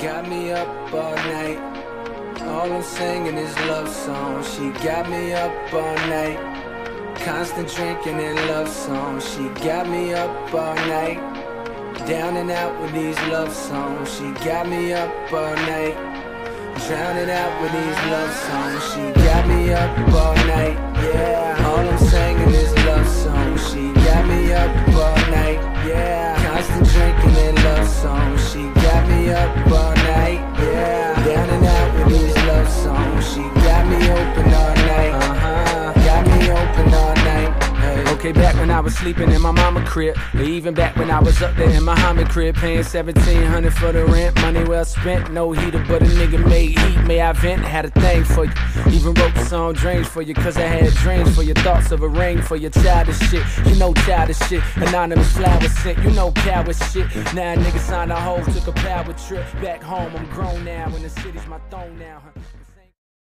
got me up all night. All I'm singing is love songs. She got me up all night. Constant drinking and love songs. She got me up all night. Down and out with these love songs. She got me up all night. Drowning out with these love songs. She got me up all night. Okay, back when I was sleeping in my mama crib, or even back when I was up there in my Muhammad crib, paying 1700 for the rent, money well spent, no heater, but a nigga made heat, may I vent, had a thing for you, even wrote the song Dreams for you, cause I had dreams for your thoughts of a ring for your childish shit, you know childish shit, anonymous flower sent, you know coward shit, now a nigga signed a hoe, took a power trip, back home, I'm grown now, and the city's my throne now?